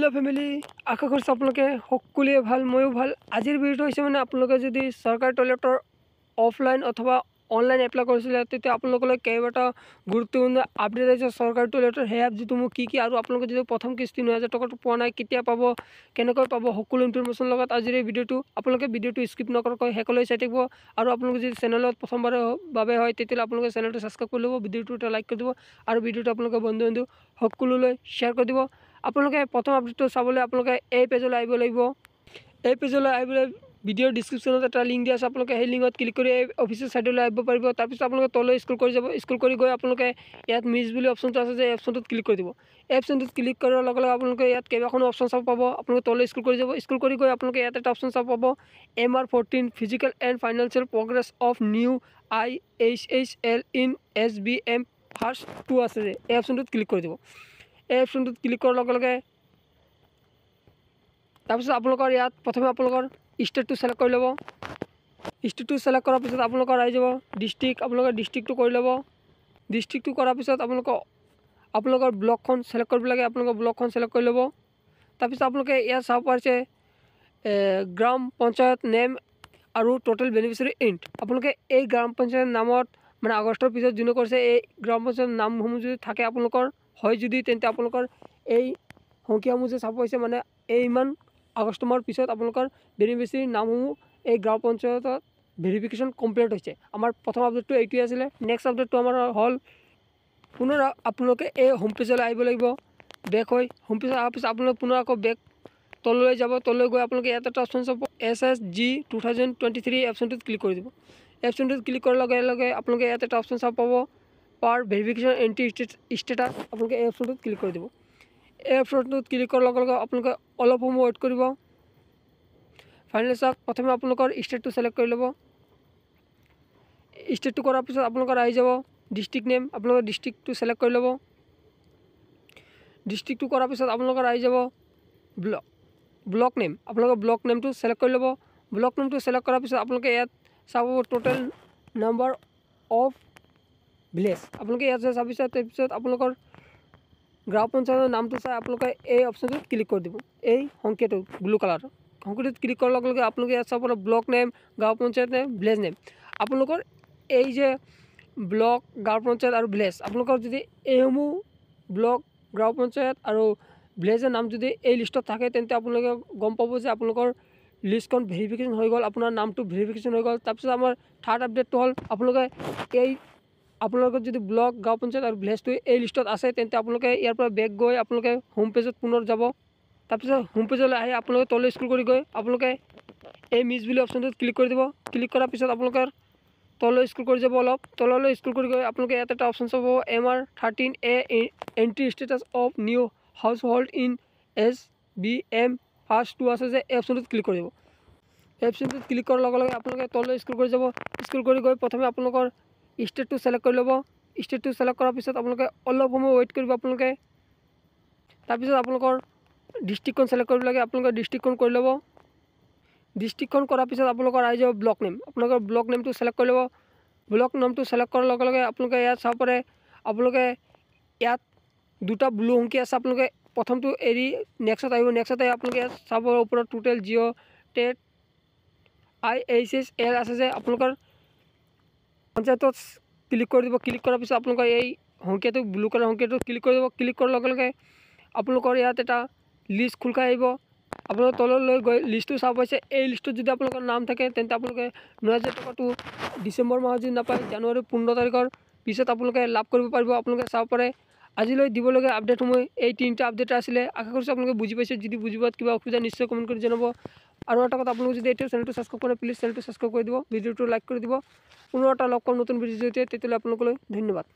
Hello family আশা কৰিছোঁ আপোনালোকে সকলোৱে ভাল ময়ো ভাল। আজিৰ ভিডিঅ'টো হৈছে মানে আপোনালোকে যদি চৰকাৰী টয়লেটৰ অফলাইন অথবা অনলাইন এপ্লাই কৰিছিলে তেতিয়া আপোনালোকলৈ কেইবাটাও গুৰুত্বপূৰ্ণ আপডেট আহিছে চৰকাৰী টয়লেটৰ সেই এপ যিটো মোক কি কি আৰু আপোনালোকে যদি প্ৰথম কিস্তি ন হাজাৰ টকাটো পোৱা নাই কেতিয়া পাব কেনেকৈ পাব সকলো ইনফৰমেশ্যন লগত আজিৰ এই ভিডিঅ'টো আপোনালোকে ভিডিঅ'টো স্কিপ নকৰাকৈ শেষলৈ চাই থাকিব। আৰু আপোনালোকে যদি চেনেলত প্ৰথমবাৰৰ বাবে হয় তেতিয়াহ'লে আপোনালোকে চেনেলটো ছাবস্ক্ৰাইব কৰি ল'ব ভিডিঅ'টো এটা লাইক কৰি দিব আৰু ভিডিঅ'টো আপোনালোকে বন্ধু বন্ধু সকলোলৈ শ্বেয়াৰ কৰি দিব। আপোনালোকে প্ৰথম আপডেটটো চাবলৈ আপোনালোকে এই পেজলৈ আহিব লাগিব। এই পেজলৈ আহিবলৈ ভিডিঅ'ৰ ডিছক্ৰিপশ্যনত এটা লিংক দিয়া আছে আপোনালোকে সেই লিংকত ক্লিক কৰি এই অফিচিয়েল ছাইটলৈ আহিব পাৰিব। তাৰপিছত আপোনালোকে তললৈ স্ক্ৰল কৰি যাব স্ক্ৰল কৰি গৈ আপোনালোকে ইয়াত মিছ বুলি অপশ্যনটো আছে যে অপশ্যনটোত ক্লিক কৰি দিব। এই অপশ্যনটোত ক্লিক কৰাৰ লগে লগে আপোনালোকে ইয়াত কেইবাখনো অপশ্যন চাব পাব। আপোনালোকে তললৈ স্ক্ৰল কৰি যাব স্ক্ৰল কৰি গৈ আপোনালোকে ইয়াত এটা অপশ্যন চাব পাব M R fourteen physical and financial progress of new I H H L in S B M first two আছে যে এই অপশ্যনটোত ক্লিক কৰি দিব। এই অপশ্যনটোত ক্লিক কৰাৰ লগে লগে তাৰপিছত আপোনালোকৰ ইয়াত প্ৰথমে আপোনালোকৰ ষ্টেটটো ছিলেক্ট কৰি ল'ব। ষ্টেটটো ছিলেক্ট কৰাৰ পিছত আপোনালোকৰ আহি যাব ডিষ্ট্ৰিক্ট আপোনালোকৰ ডিষ্ট্ৰিক্টটো কৰি ল'ব। ডিষ্ট্ৰিক্টটো কৰাৰ পিছত আপোনালোকৰ আপোনালোকৰ ব্লকখন ছিলেক্ট কৰিব লাগে আপোনালোকৰ ব্লকখন ছিলেক্ট কৰি ল'ব। তাৰপিছত আপোনালোকে ইয়াত চাব পাৰিছে গ্ৰাম পঞ্চায়ত নেম আৰু টোটেল বেনিফিচিয়াৰী ইণ্ট আপোনালোকে এই গ্ৰাম পঞ্চায়ত নামত মানে আগষ্টৰ পিছত যোনে কৰিছে এই গ্ৰাম পঞ্চায়ত নামসমূহ যদি থাকে আপোনালোকৰ হয় যদি তেন্তে আপোনালোকৰ এই সংখ্যাসমূহ যে চাব পাৰিছে মানে এই ইমান আগষ্ট মাহৰ পিছত আপোনালোকৰ বেনিফিচিয়াৰী নামসমূহ এই গাঁও পঞ্চায়তত ভেৰিফিকেশ্যন কমপ্লিট হৈছে। আমাৰ প্ৰথম আপডেটটো এইটোৱে আছিলে। নেক্সট আপডেটটো আমাৰ হ'ল পুনৰ আপোনালোকে এই হোম পেজলৈ আহিব লাগিব। বেক হৈ হোম পেজত অহাৰ পিছত আপোনালোকে পুনৰ আকৌ বেক তললৈ যাব। তললৈ গৈ আপোনালোকে ইয়াত এটা অপশ্যন চাব। S S G two thousand twenty three এপশ্যনটোত click কৰি দিব। এপশ্যনটোত ক্লিক কৰাৰ লগে লগে আপোনালোকে ইয়াত এটা অপশ্যন চাব পাব। পাৰ ভেৰিফিকেশ্যন এণ্ট্ৰি ষ্টেটাছ আপোনালোকে এই অপশ্যনটোত ক্লিক কৰি দিব। এই অপশ্যনটোত ক্লিক কৰাৰ লগে লগে আপোনালোকে অলপ সময় ৱেইট কৰিব। ফাইনেলি চাওক প্ৰথমে আপোনালোকৰ ষ্টেটটো ছিলেক্ট কৰি ল'ব। ষ্টেটটো কৰাৰ পিছত আপোনালোকৰ আহি যাব ডিষ্ট্ৰিক্ট নেম আপোনালোকৰ ডিষ্ট্ৰিক্টটো ছিলেক্ট কৰি ল'ব। ডিষ্ট্ৰিক্টটো কৰাৰ পিছত আপোনালোকৰ আহি যাব ব্লক ব্লক নেম আপোনালোকৰ ব্লক নেমটো ছিলেক্ট কৰি ল'ব। ব্লক নেমটো ছিলেক্ট কৰাৰ পিছত আপোনালোকে ইয়াত চাব টোটেল নাম্বাৰ অফ ভিলেজ আপোনালোকে ইয়াত চাব পিছত তাৰপিছত আপোনালোকৰ গ্ৰাম পঞ্চায়তৰ নামটো চাই আপোনালোকে এই অপশ্যনটোত ক্লিক কৰি দিব। এই সংখ্যাটো ব্লু কালাৰটো সংখ্যাটোত ক্লিক কৰাৰ লগে লগে আপোনালোকে ইয়াত চাব ব্লক নেম গাঁও পঞ্চায়ত নেম ভিলেজ নেম আপোনালোকৰ এই যে ব্লক গাঁও পঞ্চায়ত আৰু ভিলেজ আপোনালোকৰ যদি এইসমূহ ব্লক গাঁও পঞ্চায়ত আৰু ভিলেজৰ নাম যদি এই লিষ্টত থাকে তেন্তে আপোনালোকে গম পাব যে আপোনালোকৰ লিষ্টখন ভেৰিফিকেশ্যন হৈ গ'ল আপোনাৰ নামটো ভেৰিফিকেশ্যন হৈ গ'ল। তাৰপিছত আমাৰ থাৰ্ড আপডেটটো হ'ল আপোনালোকে এই আপোনালোকৰ যদি ব্লক গাঁও পঞ্চায়ত আৰু ভিলেজটো এই লিষ্টত আছে তেন্তে আপোনালোকে ইয়াৰ পৰা বেক গৈ আপোনালোকে হোম পেজত পুনৰ যাব। তাৰপিছত হোম পেজলৈ আহি আপোনালোকে তললৈ স্ক্ৰল কৰি গৈ আপোনালোকে এই মিছ বুলি অপশ্যনটোত ক্লিক কৰি দিব। ক্লিক কৰাৰ পিছত আপোনালোকৰ তললৈ স্ক্ৰল কৰি যাব অলপ। তললৈ স্ক্ৰল কৰি গৈ আপোনালোকে ইয়াত এটা অপশ্যন চাব M R thirteen A entry status of new household in S B M first two আছে যে এই অপশ্যনটোত ক্লিক কৰি দিব এই অপশ্যনটোত ক্লিক কৰাৰ লগে লগে আপোনালোকে তললৈ স্ক্ৰল কৰি যাব। স্ক্ৰল কৰি গৈ প্ৰথমে আপোনালোকৰ ষ্টেটটো ছিলেক্ট কৰি ল'ব। ষ্টেটটো ছিলেক্ট কৰাৰ পিছত আপোনালোকে অলপ সময় ৱেইট কৰিব আপোনালোকে। তাৰপিছত আপোনালোকৰ ডিষ্ট্ৰিক্টখন ছিলেক্ট কৰিব লাগে আপোনালোকে ডিষ্ট্ৰিক্টখন কৰি ল'ব। ডিষ্ট্ৰিক্টখন কৰাৰ পিছত আপোনালোকৰ আহি যাব ব্লক নেম আপোনালোকৰ ব্লক নেমটো ছিলেক্ট কৰি ল'ব। ব্লক নামটো ছিলেক্ট কৰাৰ লগে লগে আপোনালোকে ইয়াত চাব পাৰে আপোনালোকে ইয়াত দুটা ব্লু অংকী আছে আপোনালোকে প্ৰথমটো এৰি নেক্সট আহিব। নেক্সট আহি আপোনালোকে ইয়াত চাব ওপৰত টোটেল জিঅ' টেট আই এইচ এছ এল আছে যে আপোনালোকৰ পঞ্চায়তত ক্লিক কৰি দিব ক্লিক কৰাৰ পিছত আপোনালোকৰ এই সংখ্যাটো ব্লু কালাৰ সংখ্যাটো ক্লিক কৰি দিব ক্লিক কৰাৰ লগে লগে আপোনালোকৰ ইয়াত এটা লিষ্ট খোল খাই আহিব। আপোনালোকে তললৈ গৈ লিষ্টটো চাব পাৰিছে এই লিষ্টত যদি আপোনালোকৰ নাম থাকে তেন্তে আপোনালোকে ন হাজাৰ টকাটো ডিচেম্বৰ মাহত যদি নাপায় জানুৱাৰী পোন্ধৰ তাৰিখৰ পিছত আপোনালোকে লাভ কৰিব পাৰিব। আপোনালোকে চাব পাৰে আজিলৈ দিবলগীয়া আপডেটসমূহ এই তিনিটা আপডেট আছিলে। আশা কৰিছোঁ আপোনালোকে বুজি পাইছে। যদি বুজি পোৱাত কিবা অসুবিধা, নিশ্চয় কমেণ্ট কৰি জনাব। আৰু এটা কথা, আপোনালোকে যদি এতিয়া চেনেলটো ছাবস্ক্ৰাইব কৰে প্লিজ চেনেলটো ছাবস্ক্ৰাইব কৰি দিব। ভিডিঅ'টো লাইক কৰি দিব। পুনৰ এটা লগ পাম নতুন ভিডিঅ'ৰ জৰিয়তে তেতিয়াহ'লে আপোনালোকলৈ ধন্যবাদ।